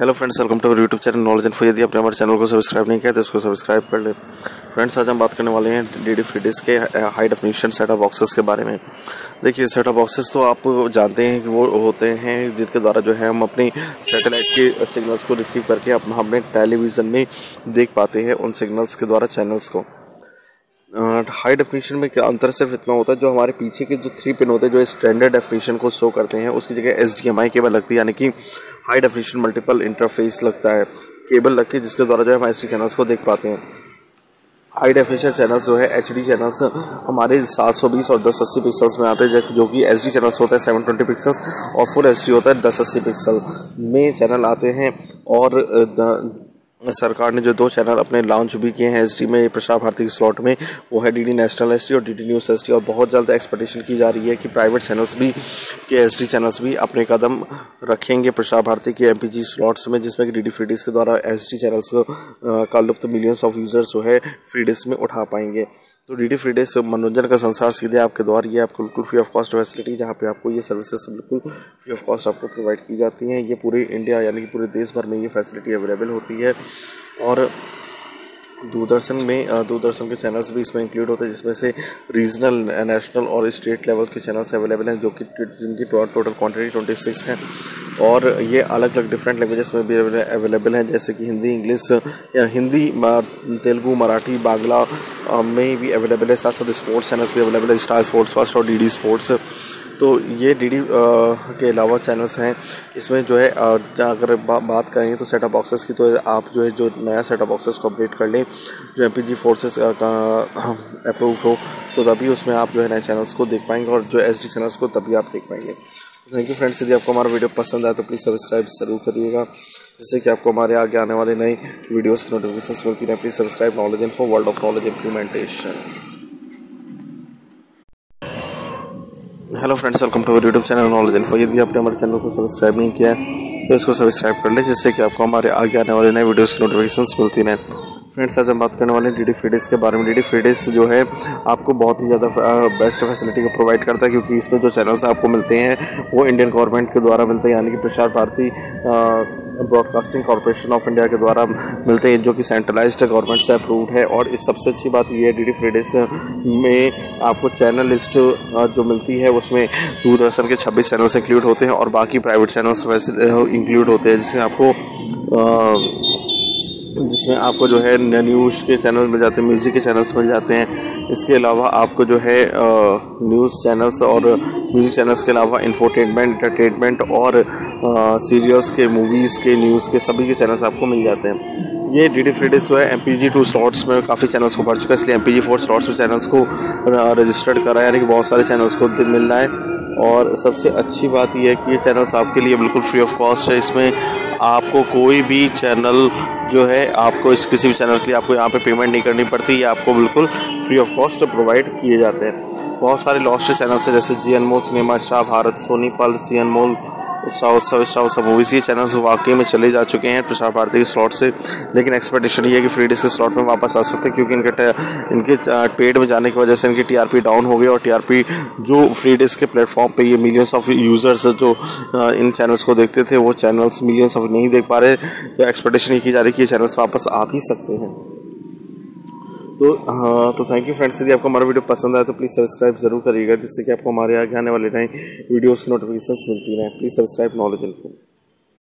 Hello friends welcome to YouTube channel knowledge and यदि आपने हमारे चैनल को सब्सक्राइब नहीं किया तो इसको सब्सक्राइब कर ले। फ्रेंड्स आज हम बात करने वाले हैं डी डी फ्रीडिस के हाई डेफिनेशन सेटअप बॉक्सेस के बारे में। देखिए सेटअप बॉक्सेस तो आप जानते हैं कि वो होते हैं, जिनके द्वारा जो है हम अपनी सैटेलाइट के सिग्नल्स को रिसीव करके अपना, अपने टेलीविज़न में देख पाते हैं उन सिग्नल्स के द्वारा चैनल्स को। हाई डेफिनेशन में क्या अंतर सिर्फ़ इतना होता है, जो हमारे पीछे के जो थ्री पिन होते हैं, जो स्टैंडर्ड डेफिनेशन को शो करते हैं, उसकी जगह S D M I cable लगती है, यानी कि हाई डेफिनेशन मल्टीपल इंटरफेस लगता है, केबल लगती है, जिसके द्वारा जो है हम एच चैनल्स को देख पाते हैं। हाई डेफिनेशन चैनल्स जो है एच डी चैनल्स हमारे 720 और 1080 पिक्सल्स में आते हैं, जो कि एच चैनल्स होता है 720 पिक्सल्स और फुल एच होता है 1080 पिक्सल में चैनल आते हैं। और सरकार ने जो दो चैनल अपने लॉन्च भी किए हैं एस में, प्रसार भारती के स्लॉट में, वो है डीडी नेशनल एसटी और डीडी न्यूज़ एसटी और बहुत जल्द एक्सपेक्टेशन की जा रही है कि प्राइवेट चैनल्स भी, के एस चैनल्स भी अपने कदम रखेंगे प्रसार भारती के एमपीजी स्लॉट्स में, जिसमें कि डी डी फ्रीडिस के द्वारा एस चैनल्स का लुप्त मिलियंस ऑफ़ यूज़र्स जो है फ्रीडिस में उठा पाएँगे। तो डी डी फ्री डे मनोरंजन का संसार सीधे आपके द्वार, ये आपको बिल्कुल फ्री ऑफ़ कॉस्ट फैसिलिटी जहाँ पे आपको ये सर्विसेज़ बिल्कुल फ्री ऑफ़ कॉस्ट आपको प्रोवाइड की जाती हैं। ये पूरे इंडिया यानी कि पूरे देश भर में ये फैसिलिटी अवेलेबल होती है। और दूरदर्शन में दूरदर्शन के चैनल्स भी इसमें इंक्लूड होते हैं, जिसमें से रीजनल नेशनल और स्टेट लेवल के चैनल्स अवेलेबल हैं, जो कि जिनकी टोटल क्वांटिटी ट्वेंटी सिक्स है। और ये अलग अलग डिफरेंट लैंग्वेजेस में भी अवेलेबल हैं, जैसे कि हिंदी, इंग्लिश, या हिंदी तेलुगू, मराठी, बांग्ला में भी अवेलेबल है। साथ साथ स्पोर्ट्स चैनल्स भी अवेलेबल है स्टार स्पोर्ट्स फ़र्स्ट और डी स्पोर्ट्स तो ये डी के अलावा चैनल्स हैं। इसमें जो है अगर बा, बात करें तो सेटअप बॉक्सेस की तो आप जो है जो नया सेटअप बॉक्सेस को अपडेट कर लें जो एम पी फोर्सेस का अप्रूव हो तो तभी उसमें आप जो है नए चैनल्स को देख पाएँगे और जो एच डी चैनल्स को तभी आप देख पाएँगे। थैंक यू फ्रेंड्स यदि आपको हमारा वीडियो पसंद आए तो प्लीज़ सब्सक्राइब ज़रूर करिएगा जिससे कि आपको हमारे आगे आने वाले नई वीडियोस की नोटिफिकेशन मिलती रहे। Please subscribe knowledge in for world of knowledge implementation hello friends welcome to YouTube channel knowledge info यदि आपने हमारे चैनल को सब्सक्राइब नहीं किया है तो इसको सब्सक्राइब कर लें, जिससे कि आपको हमारे आगे आने वाले नए वीडियोस की नोटिफिकेशन मिलती रहें। फ्रेंड्स आज हम बात करने वाले डी डी फ्रीडेस के बारे में। डी डी फ्रीडेस जो है, आपको बहुत ही ज़्यादा बेस्ट फैसिलिटी को प्रोवाइड करता है, क्योंकि इसमें जो चैनल्स आपको मिलते हैं, वो इंडियन गवर्नमेंट के द्वारा मिलते हैं, यानी कि Prasar Bharati broadcasting corporation of India के द्वारा मिलते हैं, जो कि सेंट्रलाइज गवर्नमेंट से अप्रूव्ड है। और इस सबसे अच्छी बात यह है डी डी फ्रीडेस में आपको चैनल लिस्ट जो मिलती है, उसमें दूरदर्शन के 26 चैनल्स इंक्लूड होते हैं और बाकी प्राइवेट चैनल्स वैसे इंक्लूड होते हैं, जिसमें आपको जिसमें आपको जो है न्यूज़ के चैनल मिल जाते हैं म्यूज़िक के चैनल्स मिल जाते हैं। इसके अलावा आपको जो है न्यूज़ चैनल्स और म्यूज़िक चैनल्स के अलावा इंफोटेनमेंट इंटरटेनमेंट और सीरियल्स के मूवीज़ के न्यूज़ के सभी के चैनल्स आपको मिल जाते हैं। ये डी डी फ्री जो है M P G two slots में काफ़ी चैनल्स को बढ़ चुका है, इसलिए M P G four slots channels को रजिस्टर्ड करा है, यानी कि बहुत सारे चैनल्स को मिल रहा है। और सबसे अच्छी बात यह है कि ये चैनल्स आपके लिए बिल्कुल फ्री ऑफ़ कॉस्ट है। इसमें आपको कोई भी चैनल जो है, आपको इस किसी भी चैनल के लिए आपको यहाँ पे पेमेंट नहीं करनी पड़ती। ये आपको बिल्कुल फ्री ऑफ़ कॉस्ट प्रोवाइड किए जाते हैं। बहुत सारे लॉस्ट चैनल्स हैं, जैसे जी अनमोल सिनेमा शाह भारत सोनी पल सी अनमोल उत्साह उत्सव स्टार उत्सव मूवीज़ ये चैनल्स वाकई में चले जा चुके हैं प्रसार भारती के स्लॉट से। लेकिन एक्सपेक्टेशन ये है कि फ्री डिस्क स्लॉट में वापस आ सकते हैं क्योंकि इनके इनके पेड में जाने की वजह से इनकी टीआरपी डाउन हो गई और टीआरपी जो फ्री के प्लेटफॉर्म पे ये मिलियंस ऑफ़ यूज़र्स जो इन चैनल्स को देखते थे, वो चैनल्स मिलियंस ऑफ़ नहीं देख पा रहे। तो एक्सपेक्टेशन ये की जा रही है कि ये चैनल्स वापस आ भी सकते हैं। तो हाँ तो थैंक यू फ्रेंड्स यदि आपको हमारा वीडियो पसंद आया तो प्लीज़ सब्सक्राइब ज़रूर करिएगा, जिससे कि आपको हमारे आगे आने वाले नए वीडियोस की नोटिफिकेशन मिलती रहें। Please subscribe knowledge info